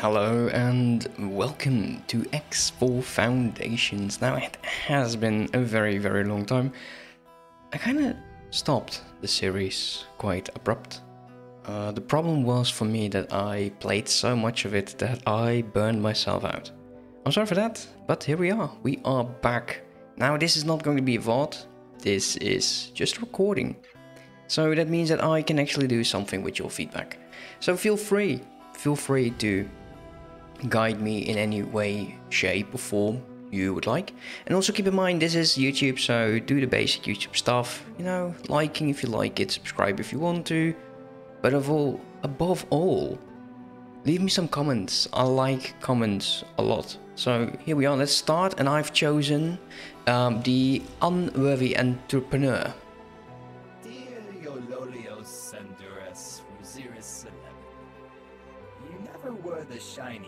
hello and welcome to X4 Foundations. Now it has been a very very long time. I kinda stopped the series quite abrupt. Uh, the problem was for me that I played so much of it that I burned myself out. I'm sorry for that, but here we are. We are back. Now this is not going to be a VOD, this is just recording. So that means that I can actually do something with your feedback. So feel free, feel free to guide me in any way, shape or form you would like. And also keep in mind this is YouTube, so do the basic YouTube stuff. You know, liking if you like it, subscribe if you want to. But of all, above all, leave me some comments. I like comments a lot. So here we are, let's start. And I've chosen um, the unworthy entrepreneur. Dear Eulolios Sanduras Rusiris Eleven, you never were the shiniest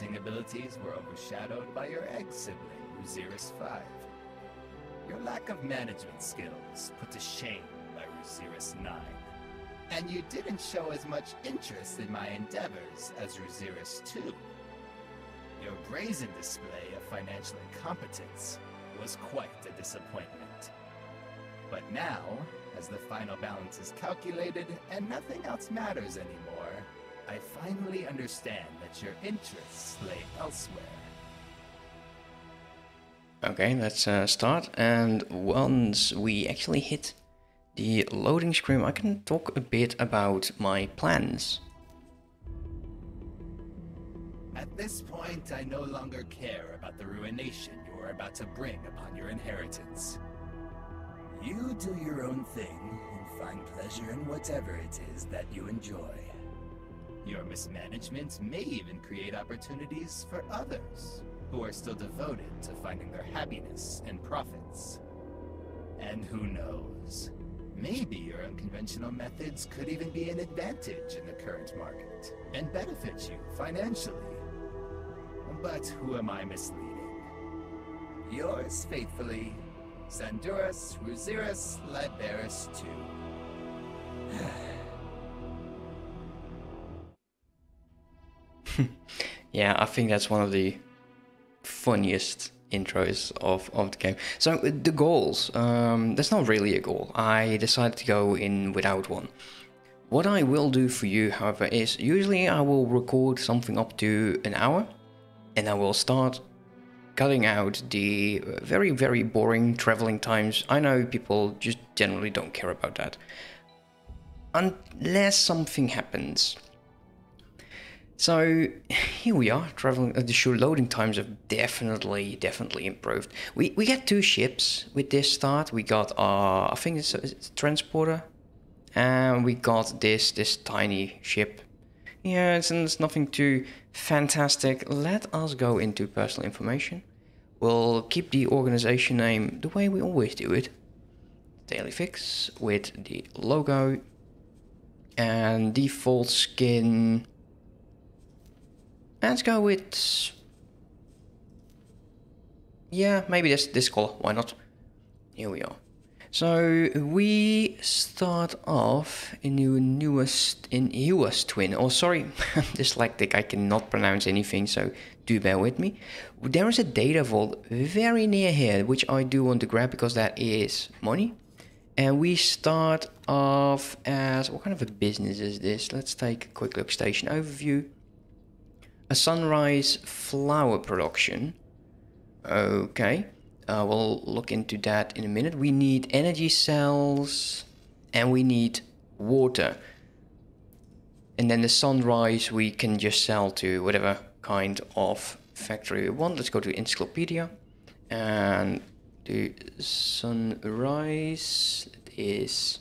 Your abilities were overshadowed by your egg sibling, Rusiris Five. Your lack of management skills put to shame by Rusiris Nine. And you didn't show as much interest in my endeavors as Rusiris Two. Your brazen display of financial incompetence was quite a disappointment. But now, as the final balance is calculated and nothing else matters anymore, I finally understand that your interests lay elsewhere. Okay, let's uh, start. And once we actually hit the loading screen, I can talk a bit about my plans. At this point, I no longer care about the ruination you are about to bring upon your inheritance. You do your own thing and find pleasure in whatever it is that you enjoy. Your mismanagement may even create opportunities for others who are still devoted to finding their happiness and profits. And who knows? Maybe your unconventional methods could even be an advantage in the current market and benefit you financially. But who am I misleading? Yours faithfully, Sanduras Rusiris Liberis II. Yeah, I think that's one of the funniest intros of, of the game. So uh, the goals, um, that's not really a goal. I decided to go in without one. What I will do for you, however, is usually I will record something up to an hour and I will start cutting out the very, very boring traveling times. I know people just generally don't care about that. Unless something happens. So here we are, traveling. Uh, the sure loading times have definitely, definitely improved. We we get two ships with this start. We got uh, I think it's a, it's a transporter, and we got this this tiny ship. Yeah, it's, it's nothing too fantastic. Let us go into personal information. We'll keep the organization name the way we always do it. Daily Fix with the logo and default skin. Let's go with. Yeah, maybe this this color. Why not? Here we are. So we start off in the newest in US twin. Oh, sorry, I'm dyslexic. I cannot pronounce anything, so do bear with me. There is a data vault very near here, which I do want to grab because that is money. And we start off as what kind of a business is this? Let's take a quick look. Station overview a sunrise flower production. Okay, uh, we'll look into that in a minute. We need energy cells and we need water. And then the sunrise we can just sell to whatever kind of factory we want. Let's go to encyclopedia and the sunrise is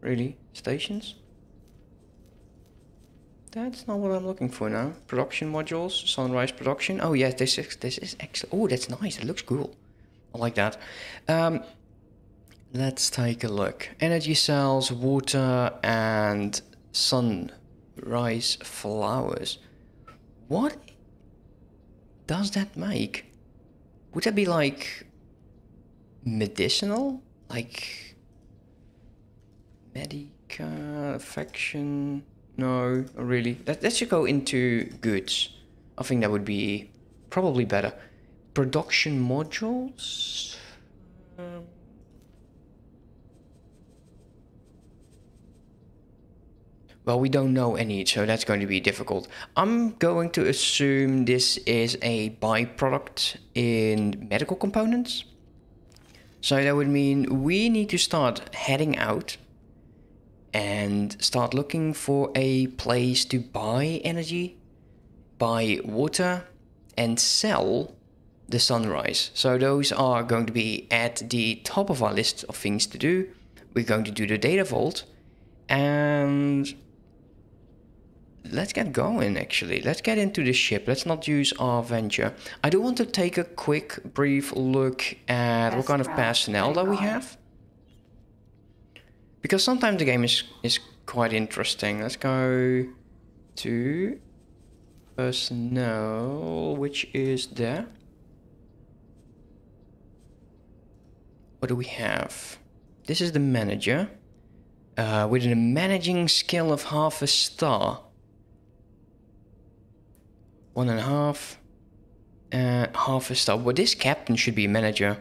really stations. That's not what I'm looking for now. Production modules, sunrise production. Oh yeah, this is this is excellent. Oh, that's nice. It looks cool. I like that. Um, let's take a look. Energy cells, water, and sunrise flowers. What does that make? Would that be like medicinal? Like medi Uh, affection. No, really. That, let's just go into goods. I think that would be probably better. Production modules. Um, Well, we don't know any, so that's going to be difficult. I'm going to assume this is a byproduct in medical components. So that would mean we need to start heading out and start looking for a place to buy energy, buy water, and sell the sunrise. So those are going to be at the top of our list of things to do. We're going to do the data vault and let's get going actually. Let's get into the ship. Let's not use our venture. I do want to take a quick brief look at what kind of personnel that we have. Because sometimes the game is, is quite interesting. Let's go to personnel, which is there. What do we have? This is the manager. Uh, with a managing skill of half a star. One and a half. Uh, half a star. Well, this captain should be a manager.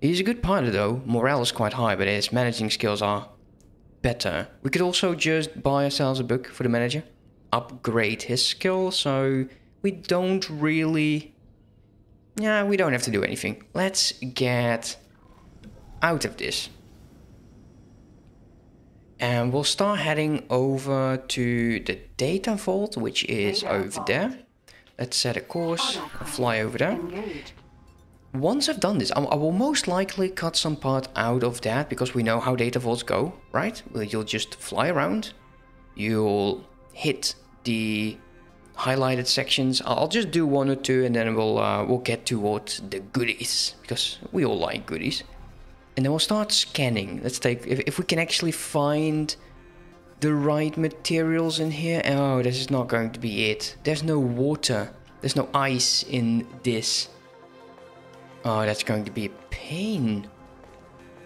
He's a good pilot though. Morale is quite high, but his managing skills are better. We could also just buy ourselves a book for the manager. Upgrade his skill, so we don't really... Yeah, we don't have to do anything. Let's get out of this. And we'll start heading over to the data vault, which is data over vault. there. Let's set a course, fly over there. Once I've done this, I, will most likely cut some part out of that because we know how data vaults go, right? You'll just fly around, you'll hit the highlighted sections. I'll just do one or two and then we'll uh, we'll get towards the goodies because we all like goodies. And then we'll start scanning. Let's take if, if we can actually find the right materials in here. Oh, this is not going to be it. There's no water. There's no ice in this. Oh, that's going to be a pain.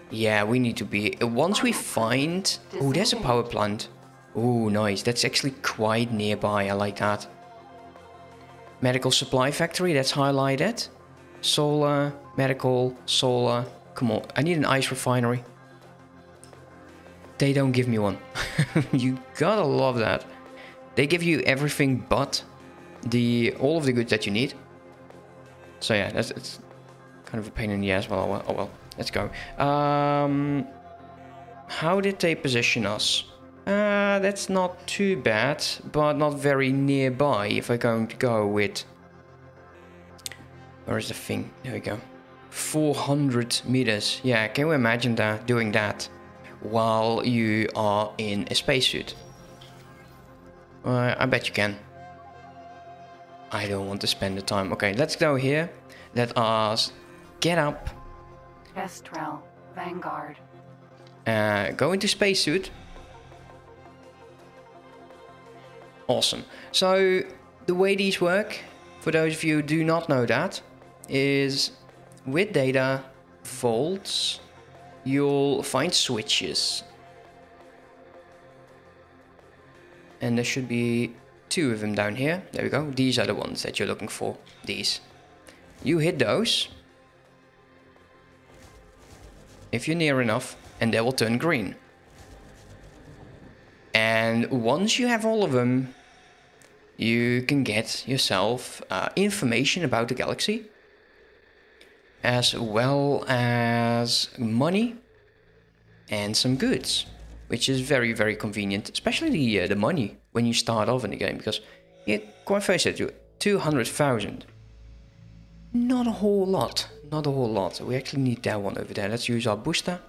Yeah, we need to be... Uh, once we find... Oh, there's a power plant. Oh, nice. That's actually quite nearby. I like that. Medical supply factory, that's highlighted. Solar, medical, solar. Come on, I need an ice refinery. They don't give me one. you gotta love that. They give you everything but the all of the goods that you need. So yeah, that's it's kind of a pain in the ass. Well, oh well, let's go. Um, how did they position us? Uh, that's not too bad, but not very nearby if I'm going to go with... Where is the thing? There we go. 400 meters. Yeah, can you imagine that doing that while you are in a spacesuit? Uh, I bet you can. I don't want to spend the time. Okay, let's go here. Let us get up. Kestrel, Vanguard. Uh, go into spacesuit. Awesome. So the way these work, for those of you who do not know that, is with data vaults, you'll find switches. And there should be two of them down here. There we go. These are the ones that you're looking for. These. You hit those. If you're near enough, and they will turn green. And once you have all of them, you can get yourself uh, information about the galaxy as well as money and some goods, which is very, very convenient, especially the, uh, the money when you start off in the game, because, yeah, quite face it, 200,000. Not a whole lot, not a whole lot. We actually need that one over there. Let's use our booster.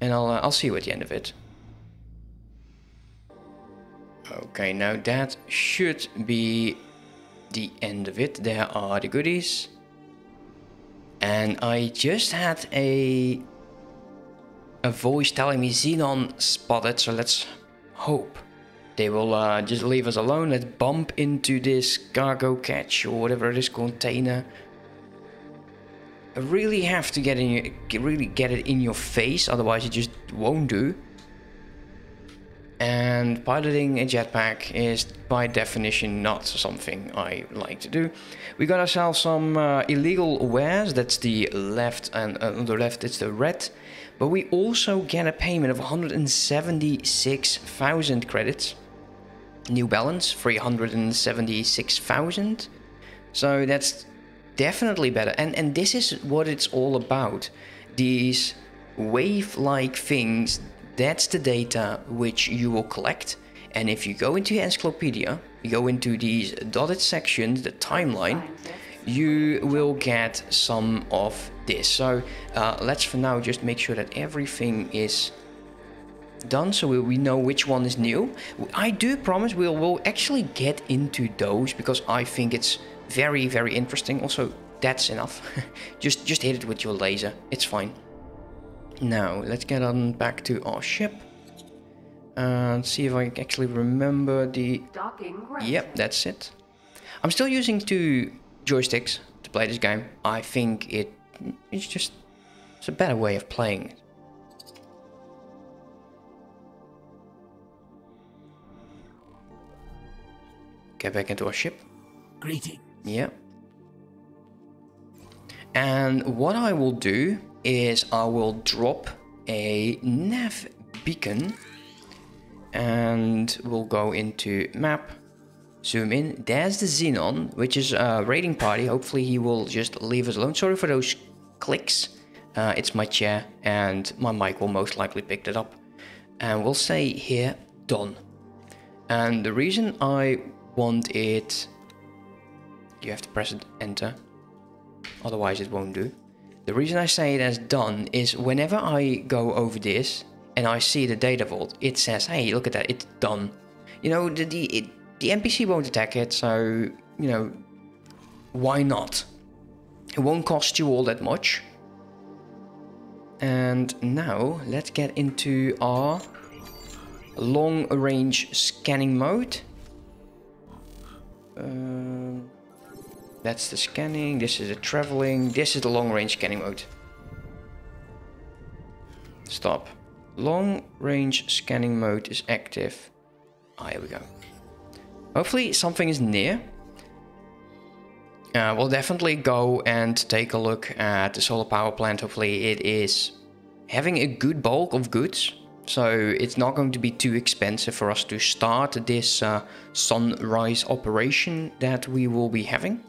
And I'll, uh, I'll see you at the end of it. Okay, now that should be the end of it. There are the goodies. And I just had a a voice telling me Xenon spotted, so let's hope they will uh, just leave us alone. Let's bump into this cargo catch or whatever it is, container. I really have to get in your, really get it in your face, otherwise it just won't do. And piloting a jetpack is by definition not something I like to do. We got ourselves some uh, illegal wares, that's the left, and uh, on the left it's the red. But we also get a payment of 176,000 credits. New Balance, 376,000. So that's definitely better. And, and this is what it's all about. These wave-like things, that's the data which you will collect. And if you go into your encyclopedia, you go into these dotted sections, the timeline, you will get some of this. So uh, let's for now just make sure that everything is done so we know which one is new. I do promise we will actually get into those because I think it's very, very interesting. Also, that's enough. just, just hit it with your laser. It's fine. Now, let's get on back to our ship. And see if I actually remember the... Docking Yep, that's it. I'm still using two joysticks to play this game. I think it it's just it's a better way of playing it. Get back into our ship. Greeting. Yeah. And what I will do is I will drop a nav beacon and we'll go into map, zoom in. There's the Xenon, which is a raiding party. Hopefully he will just leave us alone. Sorry for those clicks. Uh, it's my chair and my mic will most likely pick that up. And we'll say here, done. And the reason I want it you have to press enter. Otherwise it won't do. The reason I say it as done is whenever I go over this and I see the data vault it says hey look at that it's done. You know the the, it, the NPC won't attack it so you know why not? It won't cost you all that much. And now let's get into our long range scanning mode um, that's the scanning, this is the traveling, this is the long range scanning mode. Stop. Long range scanning mode is active. Ah, here we go. Hopefully something is near. Uh, we'll definitely go and take a look at the solar power plant. Hopefully it is having a good bulk of goods. So it's not going to be too expensive for us to start this uh, sunrise operation that we will be having.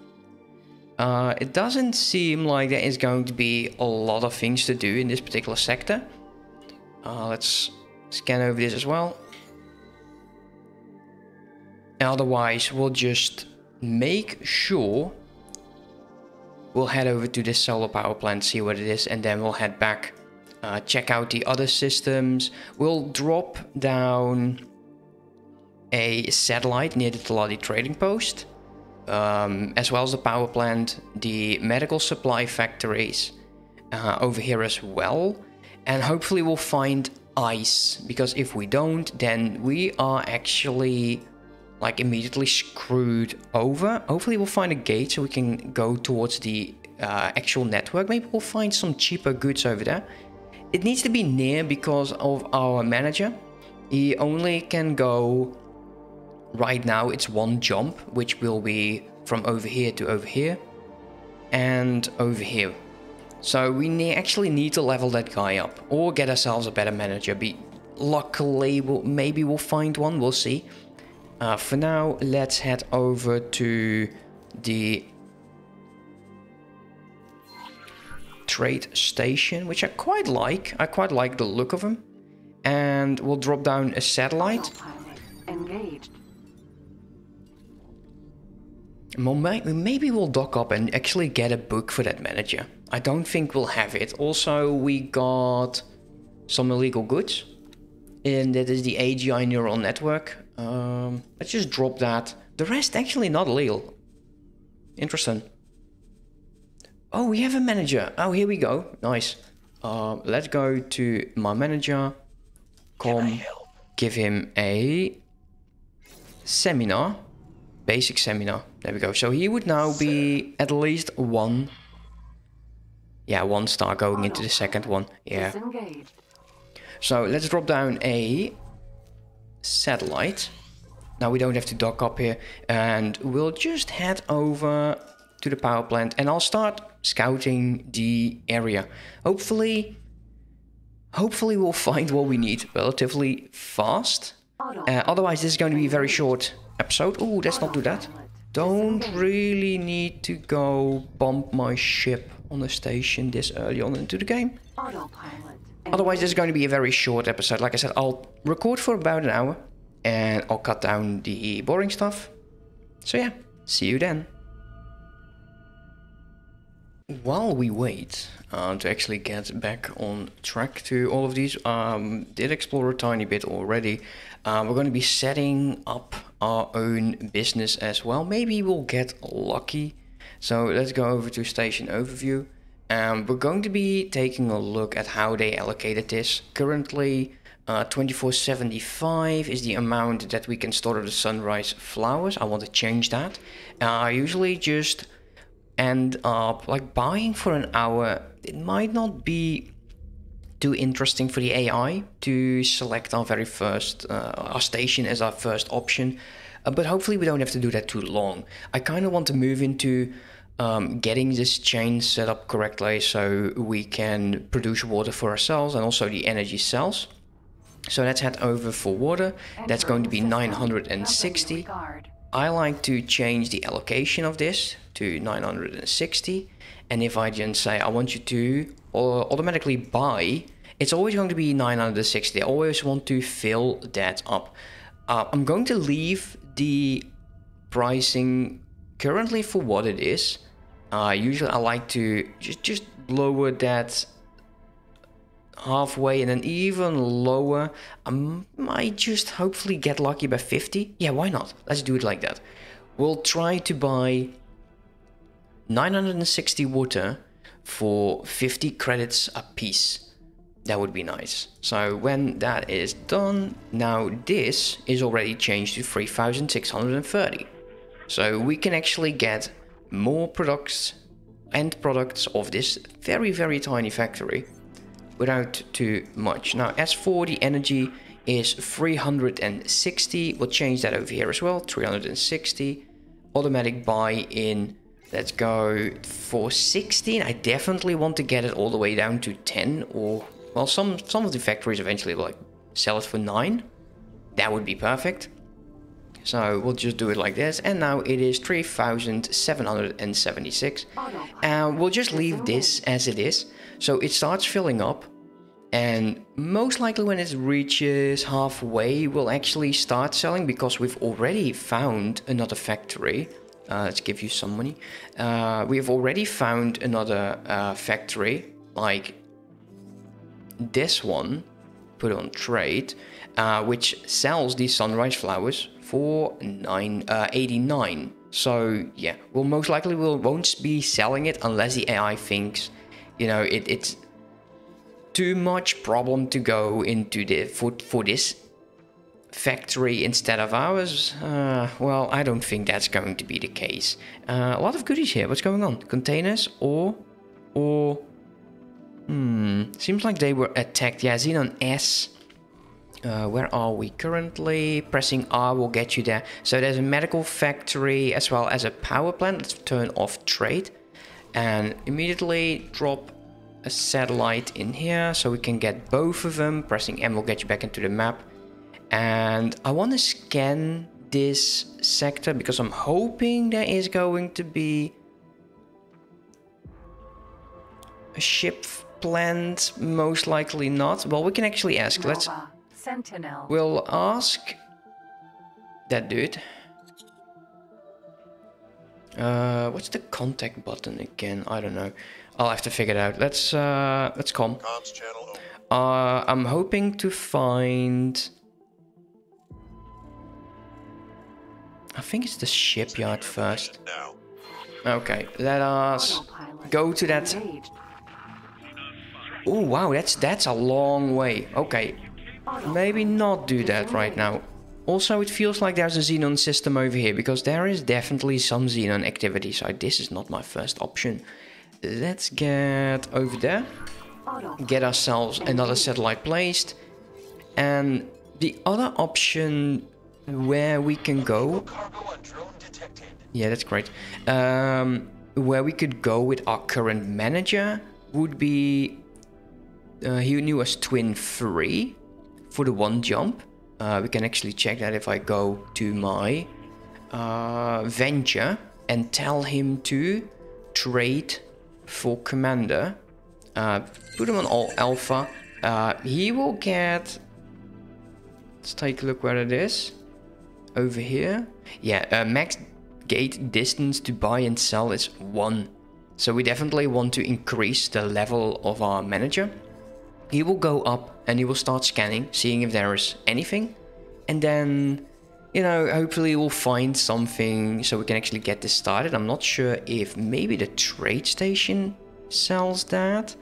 Uh, it doesn't seem like there is going to be a lot of things to do in this particular sector. Uh, let's scan over this as well. Otherwise, we'll just make sure we'll head over to this solar power plant, see what it is, and then we'll head back, uh, check out the other systems. We'll drop down a satellite near the Teladi trading post um, as well as the power plant, the medical supply factories uh, over here as well. And hopefully we'll find ice, because if we don't, then we are actually like immediately screwed over. Hopefully we'll find a gate so we can go towards the uh, actual network. Maybe we'll find some cheaper goods over there. It needs to be near because of our manager. He only can go right now it's one jump, which will be from over here to over here and over here. So we ne actually need to level that guy up or get ourselves a better manager. Be luckily, we'll, maybe we'll find one. We'll see. Uh, for now, let's head over to the trade station, which I quite like. I quite like the look of them. And we'll drop down a satellite. Engaged. Maybe we'll dock up and actually get a book for that manager. I don't think we'll have it. Also, we got some illegal goods. And that is the AGI neural network. Um, let's just drop that. The rest actually not illegal. Interesting. Oh, we have a manager. Oh, here we go. Nice. Uh, let's go to my manager. Come, give him a seminar. Basic seminar. There we go. So he would now be at least one Yeah, one star going into the second one. Yeah. So let's drop down a satellite. Now we don't have to dock up here. And we'll just head over to the power plant. And I'll start scouting the area. Hopefully... Hopefully we'll find what we need relatively fast. Uh, otherwise this is going to be a very short episode. Oh, let's not do that. Don't really need to go bump my ship on the station this early on into the game. Otherwise, this is going to be a very short episode. Like I said, I'll record for about an hour and I'll cut down the boring stuff. So, yeah, see you then. While we wait uh, to actually get back on track to all of these, um, did explore a tiny bit already. Uh, we're going to be setting up our own business as well. Maybe we'll get lucky. So let's go over to station overview. Um, we're going to be taking a look at how they allocated this. Currently, uh, 2475 is the amount that we can store the sunrise flowers. I want to change that. Uh, I usually just end up like buying for an hour. It might not be too interesting for the AI to select our very first uh, our station as our first option, uh, but hopefully we don't have to do that too long. I kind of want to move into um, getting this chain set up correctly so we can produce water for ourselves and also the energy cells. So let's head over for water. That's going to be 960. I like to change the allocation of this to 960 and if I just say I want you to automatically buy it's always going to be 960 I always want to fill that up uh, I'm going to leave the pricing currently for what it is uh, usually I like to just just lower that halfway and then even lower. I might just hopefully get lucky by 50. Yeah, why not? Let's do it like that. We'll try to buy 960 water for 50 credits a piece. That would be nice. So when that is done, now this is already changed to 3630. So we can actually get more products end products of this very very tiny factory without too much. Now, as for the energy is 360, we'll change that over here as well, 360. Automatic buy-in, let's go for 16. I definitely want to get it all the way down to 10 or, well, some, some of the factories eventually will like sell it for 9. That would be perfect. So we'll just do it like this. And now it is 3,776. And uh, we'll just leave this as it is. So it starts filling up. And most likely when it reaches halfway, we'll actually start selling because we've already found another factory. Uh, let's give you some money. Uh, we've already found another uh, factory, like this one, put on trade, uh, which sells these sunrise flowers for nine uh, 89. So yeah, we'll most likely we will won't be selling it unless the AI thinks, you know, it, it's too much problem to go into the for, for this factory instead of ours. Uh, well, I don't think that's going to be the case. Uh, a lot of goodies here. What's going on? Containers or or hmm? Seems like they were attacked. Yeah, Xenon S. Uh, where are we currently? Pressing R will get you there. So there's a medical factory as well as a power plant. Let's turn off trade and immediately drop a satellite in here so we can get both of them. Pressing M will get you back into the map. And I want to scan this sector because I'm hoping there is going to be a ship planned. Most likely not. Well, we can actually ask. Let's. Sentinel. We'll ask that dude. Uh, what's the contact button again? I don't know. I'll have to figure it out. Let's uh, let's come. Comms channel. Uh, I'm hoping to find. I think it's the shipyard first. Okay, let us go to that. Oh wow, that's that's a long way. Okay, maybe not do that right now. Also, it feels like there's a Xenon system over here because there is definitely some Xenon activity. So this is not my first option. let's get over there. Get ourselves another satellite placed. And the other option where we can go Cargo on drone detected. Yeah, that's great. Um, where we could go with our current manager would be uh, he knew us twin three for the one jump. Uh, we can actually check that if I go to my uh, venture and tell him to trade for commander. Uh, put him on all alpha. Uh, he will get. Let's take a look where it is over here. Yeah, uh, max gate distance to buy and sell is 1. So we definitely want to increase the level of our manager. He will go up and he will start scanning, seeing if there is anything. And then, you know, hopefully we'll find something so we can actually get this started. I'm not sure if maybe the trade station sells that.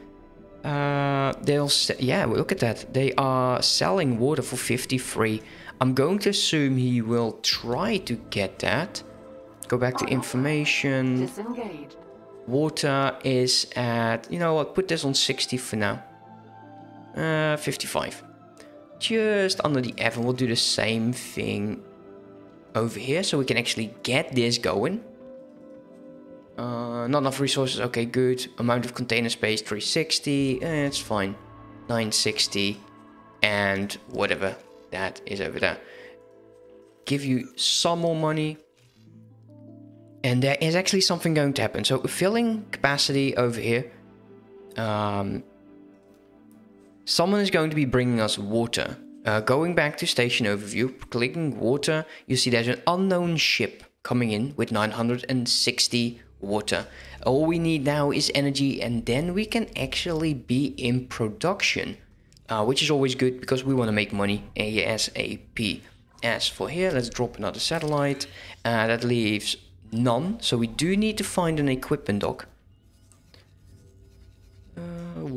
Uh, they'll yeah, look at that. They are selling water for 53. I'm going to assume he will try to get that. Go back to information. Disengaged. Water is at, you know what, put this on 60 for now. Uh, 55. Just under the F, and we'll do the same thing over here so we can actually get this going. Uh, not enough resources, okay, good. Amount of container space, 360, eh, it's fine. 960, and whatever that is over there. Give you some more money, and there is actually something going to happen. So filling capacity over here. Um, someone is going to be bringing us water. Uh, going back to station overview, clicking water, you see there's an unknown ship coming in with 960 water. All we need now is energy and then we can actually be in production. Uh, which is always good because we want to make money ASAP. As for here, let's drop another satellite. Uh, that leaves none. So we do need to find an equipment dock. Uh,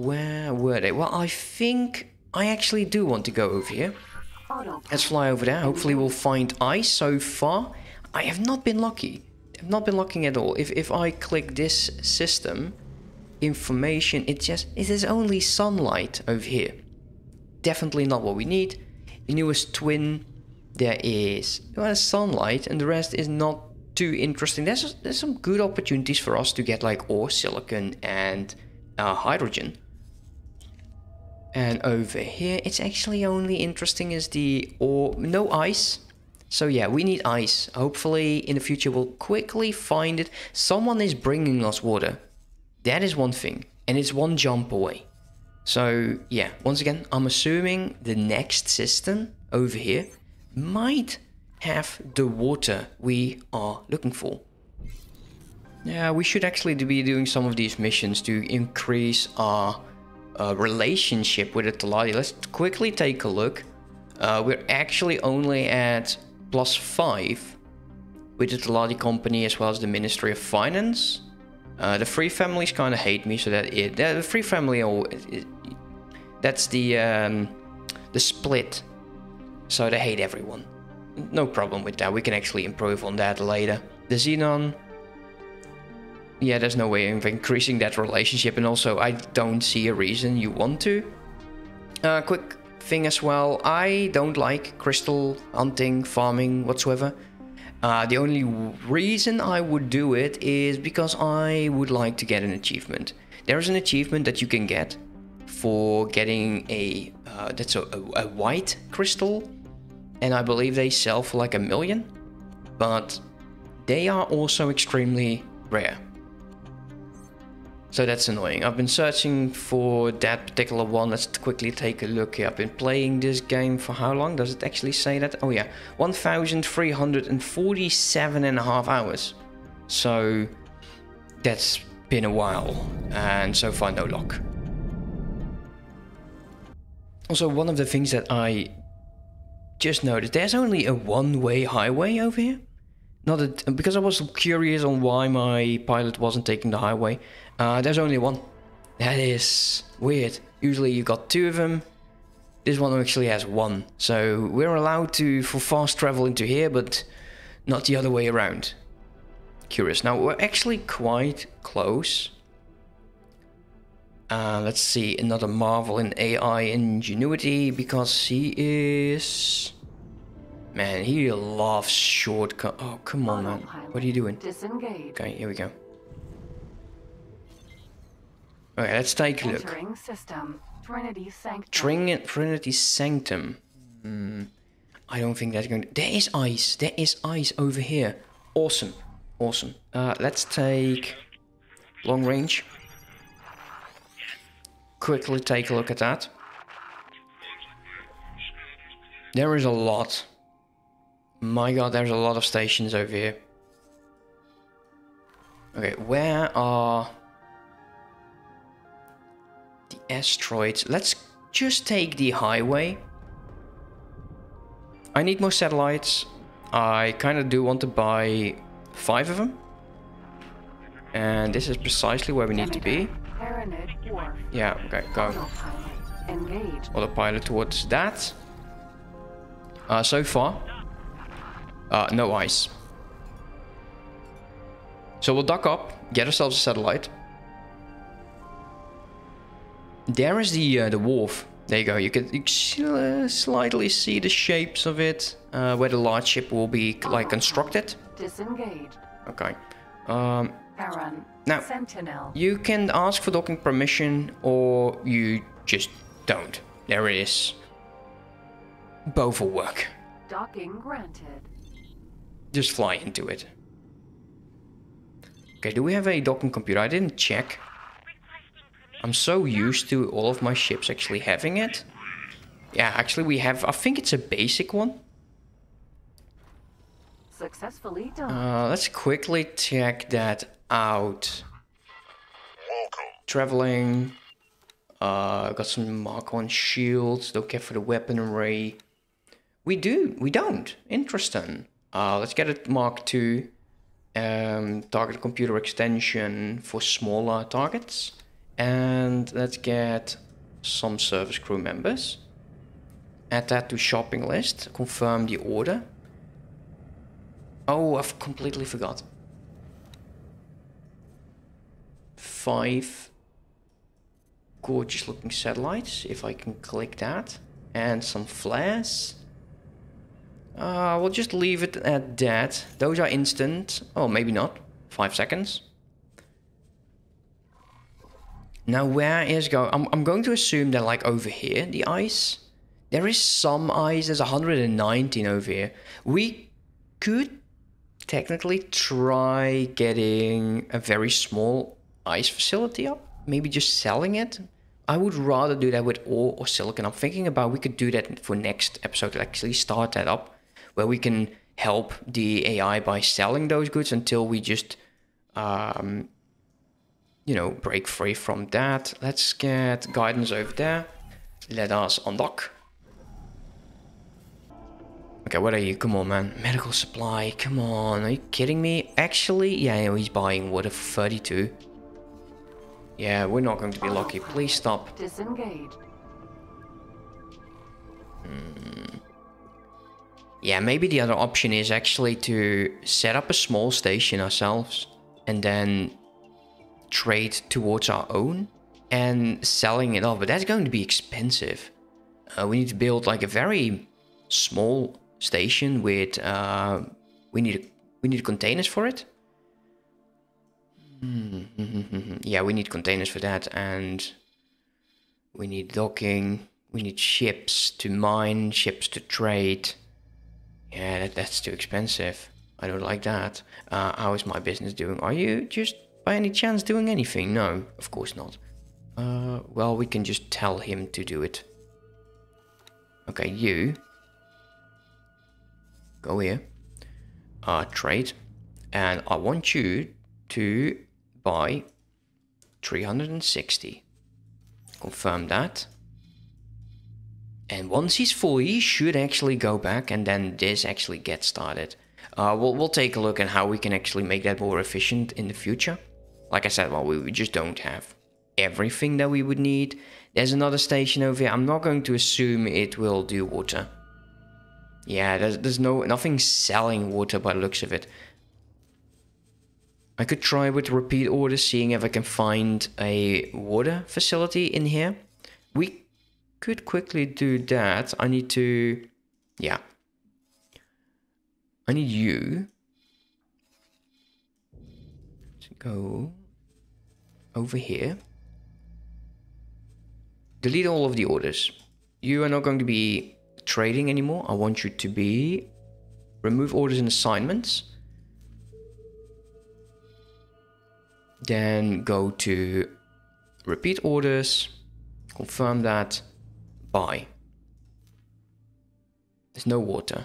where were they? Well, I think I actually do want to go over here. Let's fly over there. Hopefully we'll find ice so far. I have not been lucky. I've not been lucky at all. If, if I click this system, information, it just, it is only sunlight over here. Definitely not what we need. The newest twin, there is well, sunlight and the rest is not too interesting. There's, there's some good opportunities for us to get like ore, silicon and uh, hydrogen. And over here, it's actually only interesting is the or no ice. So yeah, we need ice. Hopefully in the future we'll quickly find it. Someone is bringing us water. That is one thing. And it's one jump away. So yeah, once again, I'm assuming the next system over here might have the water we are looking for. Yeah, we should actually be doing some of these missions to increase our uh, relationship with the Teladi. Let's quickly take a look. Uh, we're actually only at plus five with the Teladi company as well as the Ministry of Finance. Uh, the Free families kind of hate me, so that it the Free family all that's the um, the split. So they hate everyone. No problem with that. We can actually improve on that later. The Xenon. Yeah, there's no way of increasing that relationship, and also I don't see a reason you want to. Uh, quick thing as well. I don't like crystal hunting, farming, whatsoever. Uh, the only reason I would do it is because I would like to get an achievement. There is an achievement that you can get for getting a uh, that's a, a, a white crystal, and I believe they sell for like a million, but they are also extremely rare. So that's annoying. I've been searching for that particular one. Let's quickly take a look here. I've been playing this game for how long? Does it actually say that? Oh yeah, 1,347 and a half hours. So that's been a while. And so far no luck. Also, one of the things that I just noticed, there's only a one-way highway over here. Not a, because I was curious on why my pilot wasn't taking the highway. Uh, there's only one. That is weird. Usually you got two of them. This one actually has one. So we're allowed to for fast travel into here, but not the other way around. Curious. Now we're actually quite close Uh, let's see, another marvel in AI ingenuity because he is. Man, he loves shortcut. Oh, come on, man. What are you doing? Disengage. Okay, here we go. Okay, let's take a look. Entering system. Trinity Sanctum. Trinity Sanctum. Hmm. I don't think that's going to... There is ice. There is ice over here. Awesome. Awesome. Uh, let's take long range. Quickly take a look at that. There is a lot. My god, there's a lot of stations over here. Okay, where are the asteroids? Let's just take the highway. I need more satellites. I kind of do want to buy five of them. And this is precisely where we need to be. Yeah, okay, go. Autopilot. Towards that. Uh, so far, uh, no ice. So we'll dock up, get ourselves a satellite. There is the uh, the wharf. There you go. You can, you can uh, slightly see the shapes of it, uh, where the large ship will be like constructed. Disengaged. Okay. Um. Now- Sentinel. you can ask for docking permission, or you just don't. There it is. Both will work. Docking granted. Just fly into it. Okay, do we have a docking computer? I didn't check. I'm so used to all of my ships actually having it. Yeah, actually we have, I think it's a basic one. Successfully done. Uh, let's quickly check that out. Traveling. Uh, got some Mark 1 shields. Don't care for the weapon array. We do. We don't. Interesting. Uh, let's get a Mark 2. Um, target computer extension for smaller targets. And let's get some service crew members. Add that to shopping list. Confirm the order. Oh, I've completely forgot. Five gorgeous looking satellites, if I can click that. And some flares. Uh, we'll just leave it at that. Those are instant. Oh, maybe not. Five seconds. Now, where is go? I'm, I'm going to assume that, like, over here, the ice. There is some ice. There's 119 over here. We could technically try getting a very small ice facility up. Maybe just selling it. I would rather do that with ore or silicon. I'm thinking about we could do that for next episode. Actually, start that up where we can help the AI by selling those goods until we just, um, you know, break free from that. Let's get guidance over there. Let us undock. Okay, what are you? Come on, man. Medical supply. Come on. Are you kidding me? Actually, yeah, he's buying water for 32. Yeah, we're not going to be lucky. Please stop. Disengage. Yeah, maybe the other option is actually to set up a small station ourselves and then trade towards our own and selling it off. But that's going to be expensive. Uh, we need to build like a very small station with uh, we need we need containers for it. Yeah, we need containers for that, and we need docking. We need ships to mine, ships to trade. Yeah, that, that's too expensive. I don't like that. Uh, how is my business doing? Are you just by any chance doing anything? No, of course not. Uh, well, we can just tell him to do it. Okay, you. Go here. Uh, trade. And I want you to buy 360. Confirm that. And once he's full, he should actually go back and then this actually gets started. Uh, we'll, we'll take a look at how we can actually make that more efficient in the future. Like I said, well, we, we just don't have everything that we would need. There's another station over here. I'm not going to assume it will do water. Yeah, there's, there's no nothing selling water by the looks of it. I could try with repeat orders, seeing if I can find a water facility in here. We could quickly do that. I need to, yeah. I need you to go over here. Delete all of the orders. You are not going to be trading anymore. I want you to be remove orders and assignments. Then go to repeat orders, confirm that, buy. There's no water.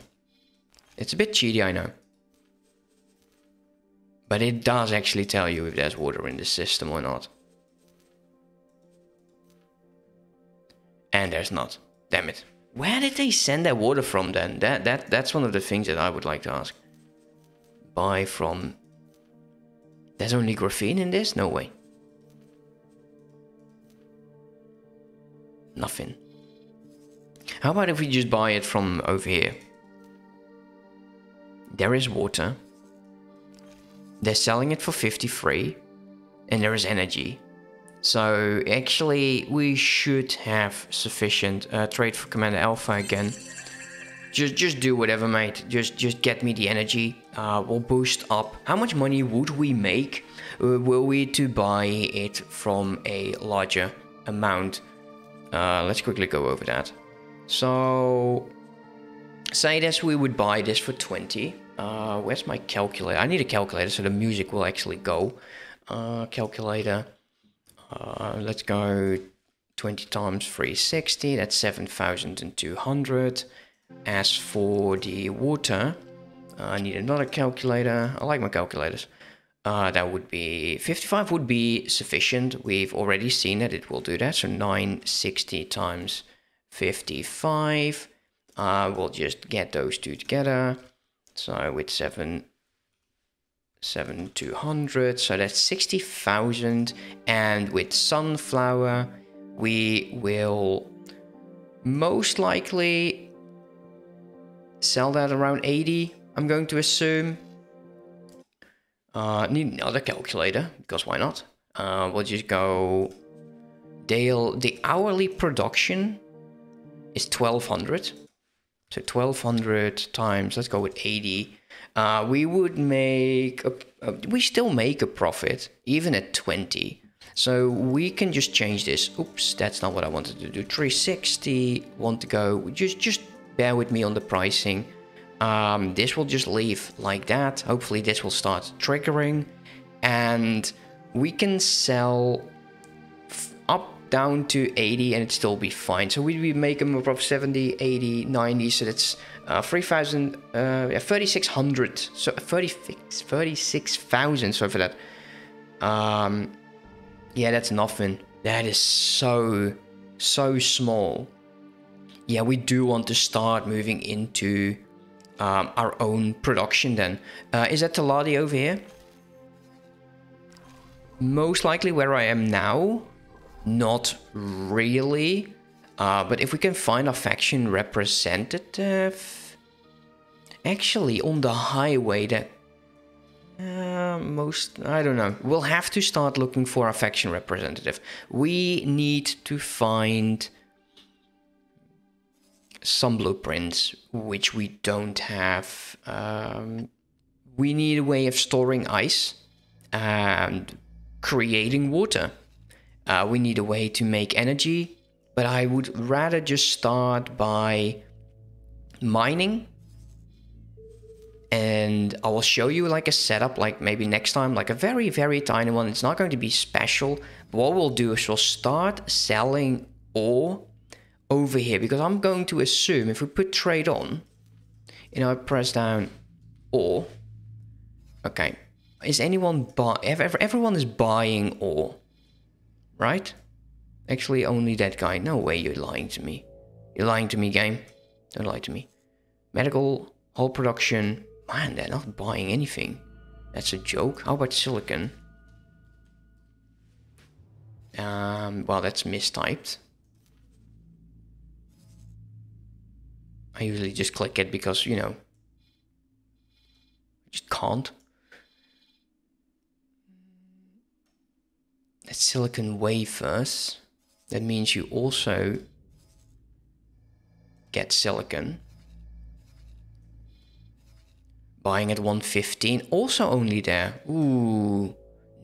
It's a bit cheaty, I know. But it does actually tell you if there's water in the system or not. And there's not. Damn it. Where did they send their water from then? That that that's one of the things that I would like to ask. Buy from There's only graphene in this? No way. Nothing. How about if we just buy it from over here? There is water. They're selling it for 53 and there is energy. So actually we should have sufficient uh, trade for Commander Alpha again. Just just do whatever mate. Just just get me the energy. Uh, we'll boost up. How much money would we make uh, were we to buy it from a larger amount? Uh, let's quickly go over that. So say this we would buy this for 20. Uh, where's my calculator? I need a calculator so the music will actually go. Uh, calculator. Uh, let's go 20 times 360, that's 7,200. As for the water, I need another calculator. I like my calculators. Uh, that would be 55 would be sufficient. We've already seen that it will do that. So 960 times 55. Uh, we'll just get those two together. So with 7 seven two hundred, so that's sixty thousand. And with sunflower, we will most likely sell that around eighty. I'm going to assume. Uh, need another calculator because why not? Uh, we'll just go. Dale, the hourly production is twelve hundred. So twelve hundred times. Let's go with eighty. Uh, we would make a, we still make a profit even at 20 so we can just change this. Oops that's not what i wanted to do. 360 want to go just just bear with me on the pricing. Um, this will just leave like that. Hopefully this will start triggering. And we can sell down to 80 and it still be fine so we'd be making a profit 70 80 90 so that's uh, 3,000, uh, yeah, 3,600, so 36, 36,000, sorry for that. Um, yeah, that's nothing. That is so, so small. Yeah, we do want to start moving into um, our own production then. Uh, is that Teladi over here? Most likely where I am now, not really. Uh, but if we can find a faction representative, actually on the highway that uh, most I don't know. We'll have to start looking for a faction representative. We need to find some blueprints which we don't have. Um, we need a way of storing ice and creating water. Uh, we need a way to make energy, but I would rather just start by mining. And I will show you like a setup like maybe next time like a very very tiny one. It's not going to be special. But what we'll do is we'll start selling ore over here because I'm going to assume if we put trade on you know I press down ore. Okay. Is anyone buy everyone is buying ore right actually only that guy no way you're lying to me you're lying to me game don't lie to me medical whole production Man, they're not buying anything. That's a joke. How about silicon? Um, well, that's mistyped. I usually just click it because, you know, I just can't. Silicon wafers. That means you also get silicon. Buying at 115, also only there. Ooh,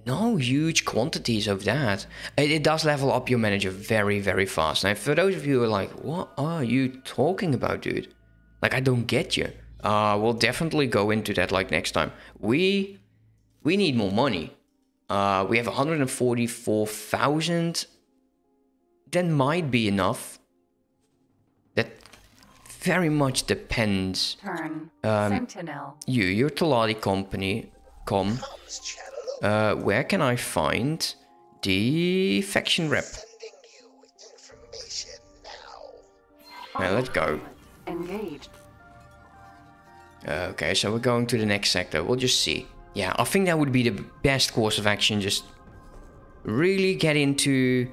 no huge quantities of that. It, it does level up your manager very, very fast. Now, for those of you who are like, what are you talking about, dude? Like, I don't get you. Uh, we'll definitely go into that like next time. We we need more money. Uh, we have 144,000. That might be enough. That very much depends. Turn. Um, Sentinel. You, your Teladi company, com. Uh, where can I find the faction rep? sending you information now. Now let's go. Engaged. Okay, so we're going to the next sector. We'll just see. Yeah, I think that would be the best course of action. Just really get into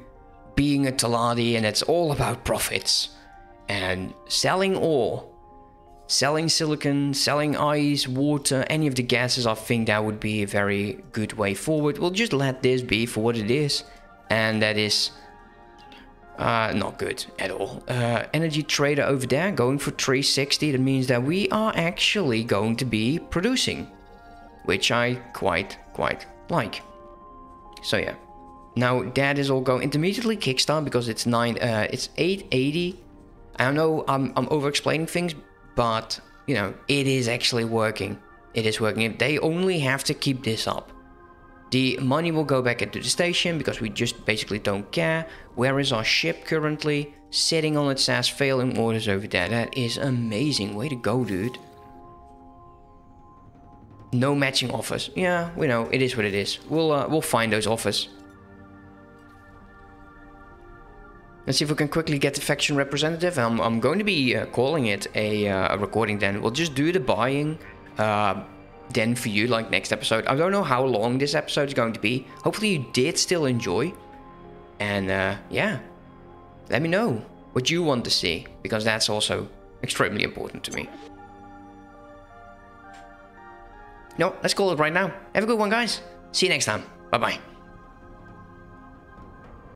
being a Teladi, and it's all about profits and selling ore, selling silicon, selling ice, water, any of the gases. I think that would be a very good way forward. We'll just let this be for what it is, and that is uh, not good at all. Uh, energy trader over there going for 360. That means that we are actually going to be producing, which I quite, quite like. So yeah. Now that is all going immediately kickstart because it's nine. Uh, it's 880. I don't know I'm I'm over explaining things, but you know it is actually working. It is working. They only have to keep this up. The money will go back into the station because we just basically don't care. Where is our ship currently? Sitting on its ass, failing orders over there. That is amazing. Way to go, dude. No matching offers. Yeah, we know. It is what it is. We'll uh, we'll find those offers. Let's see if we can quickly get the faction representative. I'm, I'm going to be uh, calling it a, uh, a recording then. We'll just do the buying uh, then for you, like next episode. I don't know how long this episode is going to be. Hopefully you did still enjoy. And uh, yeah, let me know what you want to see, because that's also extremely important to me. No, let's call it right now. Have a good one, guys. See you next time. Bye bye.